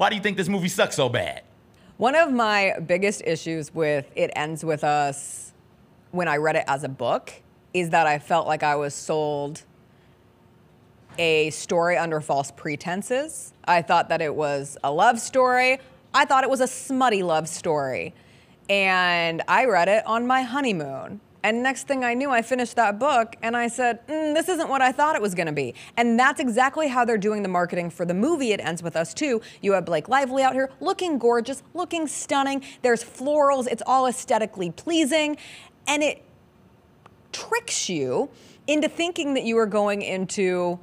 Why do you think this movie sucks so bad? One of my biggest issues with It Ends With Us when I read it as a book is that I felt like I was sold a story under false pretenses. I thought that it was a love story. I thought it was a smutty love story. And I read it on my honeymoon. And next thing I knew, I finished that book and I said, mm, this isn't what I thought it was gonna be. And that's exactly how they're doing the marketing for the movie. It ends with us too. You have Blake Lively out here looking gorgeous, looking stunning. There's florals, it's all aesthetically pleasing. And it tricks you into thinking that you are going into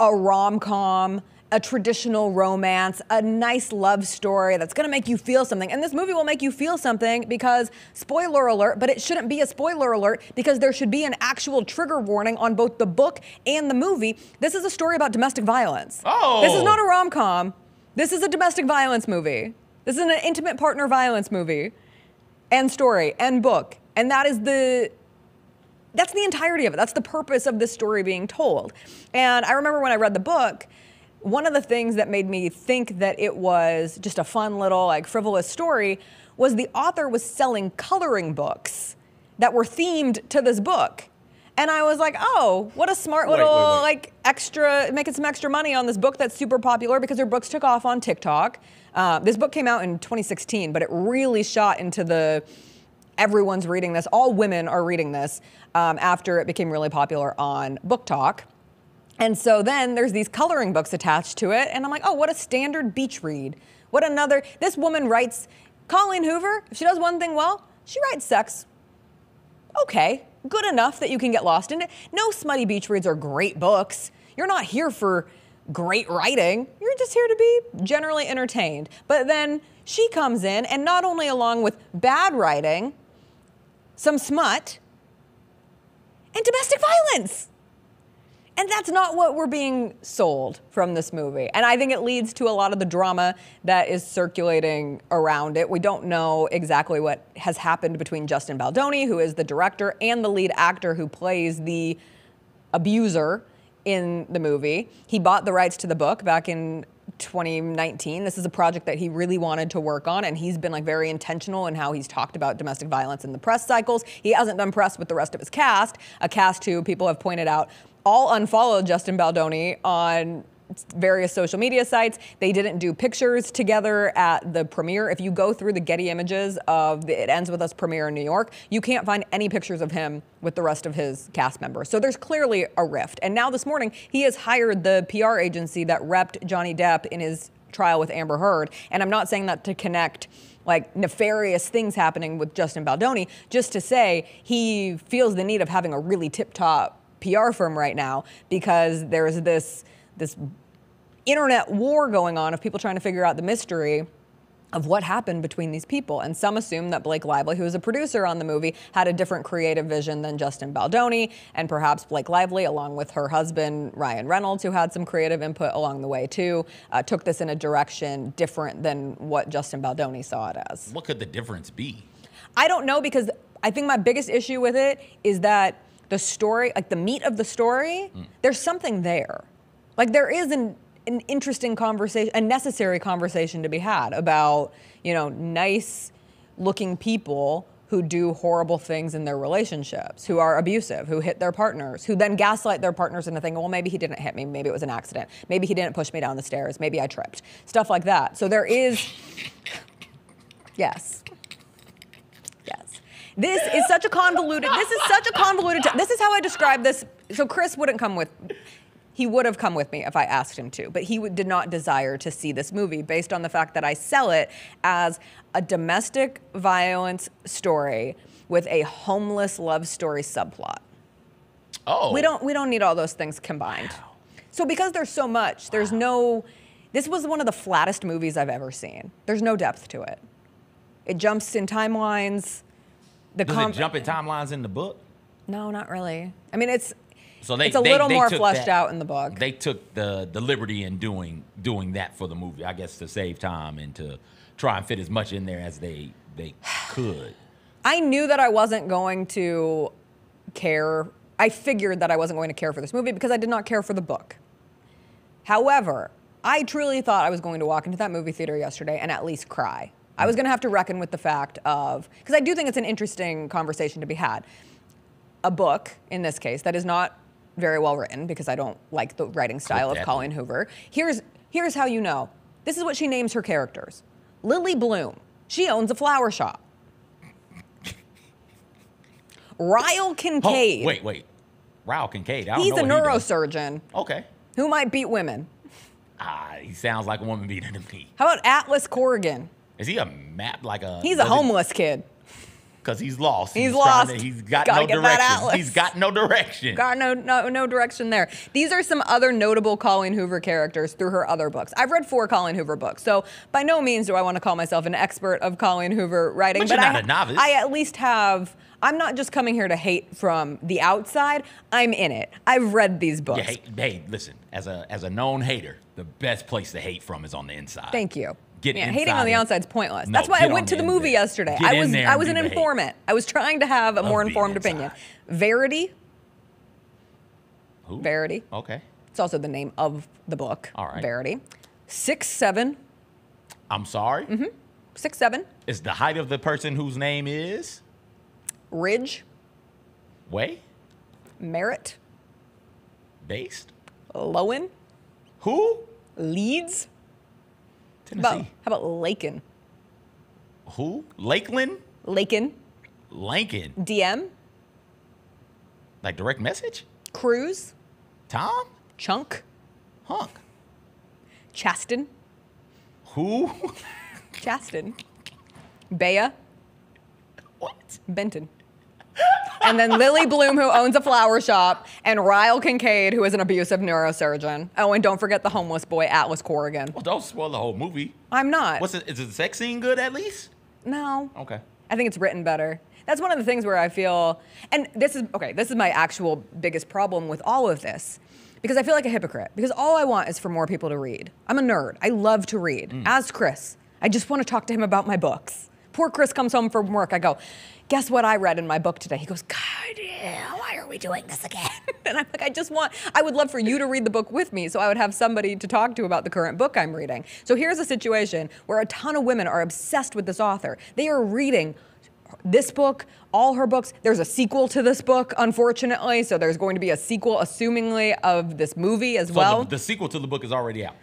a rom com, a traditional romance, a nice love story that's gonna make you feel something. And this movie will make you feel something because, spoiler alert, but it shouldn't be a spoiler alert because there should be an actual trigger warning on both the book and the movie. This is a story about domestic violence. Oh. This is not a rom com. This is a domestic violence movie. This is an intimate partner violence movie and story and book. And that is the that's the entirety of it. That's the purpose of this story being told. And I remember when I read the book, one of the things that made me think that it was just a fun little like frivolous story was the author was selling coloring books that were themed to this book. And I was like, oh, what a smart Wait, little wait, wait. like extra, making some extra money on this book that's super popular because her books took off on TikTok. Uh, this book came out in 2016, but it really shot into the everyone's reading this. All women are reading this um, after it became really popular on BookTok. And so then there's these coloring books attached to it, and I'm like, oh, what a standard beach read. What another, this woman writes, Colleen Hoover, if she does one thing well, she writes sex. Okay, good enough that you can get lost in it. No smutty beach reads are great books. You're not here for great writing. You're just here to be generally entertained. But then she comes in, and not only along with bad writing, some smut, and domestic violence. And that's not what we're being sold from this movie. And I think it leads to a lot of the drama that is circulating around it. We don't know exactly what has happened between Justin Baldoni, who is the director, and the lead actor who plays the abuser in the movie. He bought the rights to the book back in 2019. This is a project that he really wanted to work on, and he's been like very intentional in how he's talked about domestic violence in the press cycles. He hasn't done press with the rest of his cast, a cast who people have pointed out all unfollowed Justin Baldoni on various social media sites. They didn't do pictures together at the premiere. If you go through the Getty images of the It Ends With Us premiere in New York, you can't find any pictures of him with the rest of his cast members. So there's clearly a rift. And now this morning, he has hired the PR agency that repped Johnny Depp in his trial with Amber Heard. And I'm not saying that to connect like nefarious things happening with Justin Baldoni, just to say he feels the need of having a really tip top PR firm right now because there's this this internet war going on of people trying to figure out the mystery of what happened between these people. And some assume that Blake Lively, who was a producer on the movie, had a different creative vision than Justin Baldoni, and perhaps Blake Lively, along with her husband Ryan Reynolds, who had some creative input along the way too, uh, took this in a direction different than what Justin Baldoni saw it as. What could the difference be? I don't know because I think my biggest issue with it is that the story, like the meat of the story, there's something there. Like there is an an interesting conversation, a necessary conversation to be had about, you know, nice looking people who do horrible things in their relationships, who are abusive, who hit their partners, who then gaslight their partners into thinking, well, maybe he didn't hit me, maybe it was an accident, maybe he didn't push me down the stairs, maybe I tripped, stuff like that. So there is, yes. This is such a convoluted, this is such a convoluted, this is how I describe this. So Chris wouldn't come with, he would have come with me if I asked him to, but he w- did not desire to see this movie based on the fact that I sell it as a domestic violence story with a homeless love story subplot. Oh, We don't we don't need all those things combined. So because there's so much, there's no this was one of the flattest movies I've ever seen. There's no depth to it. It jumps in timelines. The Does com- it jump in timelines in the book? No, not really. I mean, it's So they it's a they- little they more fleshed that- out in the book. They took the the liberty in doing doing that for the movie, I guess, to save time and to try and fit as much in there as they they could. I knew that I wasn't going to care. I figured that I wasn't going to care for this movie because I did not care for the book. However, I truly thought I was going to walk into that movie theater yesterday and at least cry. I was going to have to reckon with the fact of, because I do think it's an interesting conversation to be had. A book, in this case, that is not very well written because I don't like the writing style of. Colleen Hoover. Here's, here's how you know. This is what she names her characters Lily Bloom. She owns a flower shop. Ryle Kincaid. Oh, wait, wait. Ryle Kincaid. I don't He's a what he neurosurgeon Okay. who might beat women. Ah, he sounds like a woman beater to me. How about Atlas Corrigan? Is he a map like a? He's a homeless kid. because he's lost. He's trying lost. To, he's got Gotta no direction. He's got no direction. Got no, no no direction there. These are some other notable Colleen Hoover characters through her other books. I've read four Colleen Hoover books, so by no means do I want to call myself an expert of Colleen Hoover writing. But you're I, not a novice. I at least have. I'm not just coming here to hate from the outside. I'm in it. I've read these books. Yeah, hey, hey, listen. As a as a known hater, the best place to hate from is on the inside. Thank you. Get yeah, hating on the it. outside's pointless. No, That's why I went to the the movie yesterday. Get I was I was an informant. I was trying to have a more informed opinion. Verity. Who? Verity. Okay. It's also the name of the book. All right. Verity. Six seven. I'm sorry. Mm-hmm. Six seven. Is the height of the person whose name is Ridge. way Merritt. based? Lowen. Who? Leeds. How Tennessee. about, how about Layken? Who? Lakeland? Layken. Lincoln. DM. Like direct message? Cruz. Tom? Chunk. Hunk. Chaston. Who? Chaston. Bea. what? Benton. And then Lily Bloom, who owns a flower shop, and Ryle Kincaid, who is an abusive neurosurgeon. Oh, and don't forget the homeless boy, Atlas Corrigan. Well, don't spoil the whole movie. I'm not. What's it? Is the sex scene good at least? no. Okay. I think it's written better. That's one of the things where I feel, and this is okay. This is my actual biggest problem with all of this, because I feel like a hypocrite. Because all I want is for more people to read. I'm a nerd. I love to read. Mm. As Chris, I just want to talk to him about my books. Poor Chris comes home from work. I go, guess what I read in my book today? He goes, God, yeah, why are we doing this again? and I'm like, I just want, I would love for you to read the book with me so I would have somebody to talk to about the current book I'm reading. So here's a situation where a ton of women are obsessed with this author. They are reading this book, all her books. There's a sequel to this book, unfortunately. So there's going to be a sequel, assumingly, of this movie as So well. the, the sequel to the book is already out.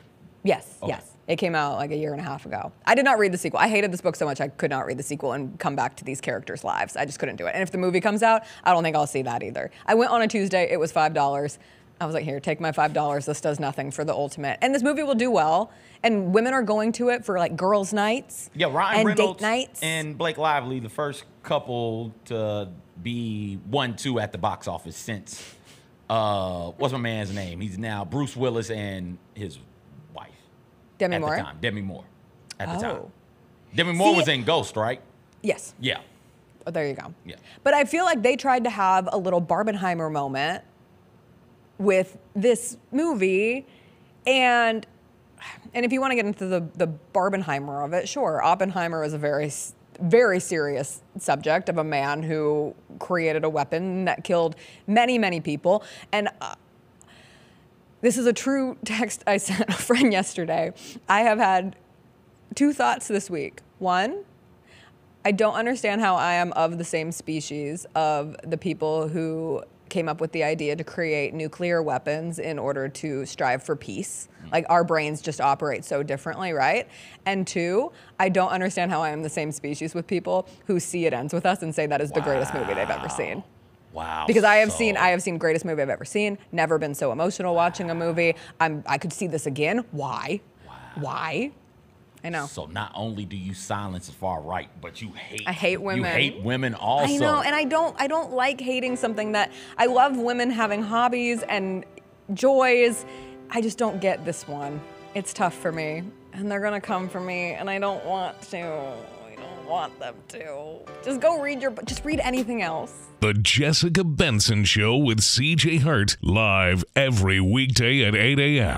Yes, Okay. yes. It came out like a year and a half ago. I did not read the sequel. I hated this book so much I could not read the sequel and come back to these characters' lives. I just couldn't do it. And if the movie comes out, I don't think I'll see that either. I went on a Tuesday, it was $5. I was like, here, take my $5. This does nothing for the ultimate. And this movie will do well. And women are going to it for like girls' nights. Yeah, Ryan and Reynolds date nights. and Blake Lively, the first couple to be one two at the box office since uh what's my man's name? He's now Bruce Willis and his. Demi at Moore. the time. Demi Moore. At the time. Oh. Demi Moore See- was in Ghost, right? Yes. Yeah. Oh, there you go. Yeah. But I feel like they tried to have a little Barbenheimer moment with this movie, and and if you want to get into the the Barbenheimer of it, sure, Oppenheimer is a very very serious subject of a man who created a weapon that killed many many people, and. Uh, This is a true text I sent a friend yesterday. I have had two thoughts this week. One, I don't understand how I am of the same species of the people who came up with the idea to create nuclear weapons in order to strive for peace. Mm. Like our brains just operate so differently, right? And two, I don't understand how I am the same species with people who see it ends with us and say that is the greatest movie they've ever seen. Wow. Because I have So- seen I have seen greatest movie I've ever seen. Never been so emotional watching a movie. I'm I could see this again. Why? Why? I know. So not only do you silence the far right, but you hate I hate women. You hate women also. I know, and I don't I don't like hating something that I love women having hobbies and joys. I just don't get this one. It's tough for me. And they're gonna come for me and I don't want to. Want them to. Just go read your just read anything else. The Jessica Benson Show with CJ Hart, live every weekday at 8 a.m.